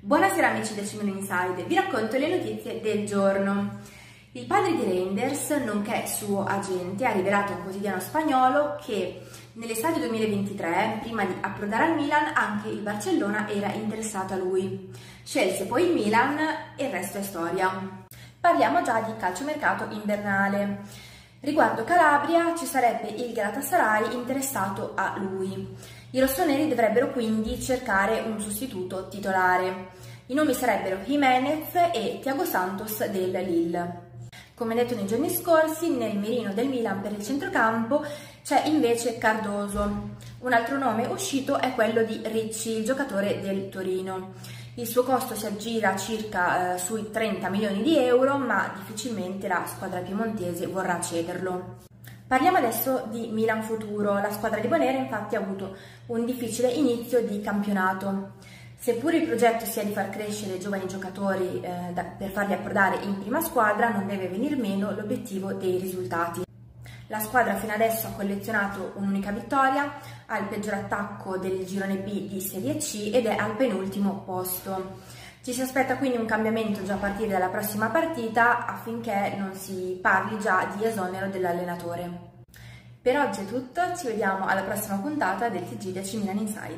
Buonasera amici del Cimino Inside, vi racconto le notizie del giorno. Il padre di Reinders, nonché suo agente, ha rivelato a un quotidiano spagnolo che nell'estate 2023, prima di approdare al Milan, anche il Barcellona era interessato a lui. Scelse poi il Milan e il resto è storia. Parliamo già di calciomercato invernale. Riguardo Calabria ci sarebbe il Galatasaray interessato a lui. I rossoneri dovrebbero quindi cercare un sostituto titolare. I nomi sarebbero Jimenez e Thiago Santos del Lille. Come detto nei giorni scorsi, nel mirino del Milan per il centrocampo c'è invece Cardoso. Un altro nome uscito è quello di Ricci, il giocatore del Torino. Il suo costo si aggira circa eh, sui 30 milioni di euro, ma difficilmente la squadra piemontese vorrà cederlo. Parliamo adesso di Milan Futuro. La squadra di Bonera infatti ha avuto un difficile inizio di campionato. Seppure il progetto sia di far crescere i giovani giocatori eh, da, per farli approdare in prima squadra, non deve venir meno l'obiettivo dei risultati. La squadra fino adesso ha collezionato un'unica vittoria, ha il peggior attacco del girone B di Serie C ed è al penultimo posto. Ci si aspetta quindi un cambiamento già a partire dalla prossima partita affinché non si parli già di esonero dell'allenatore. Per oggi è tutto, ci vediamo alla prossima puntata del TG 10 Milan Inside.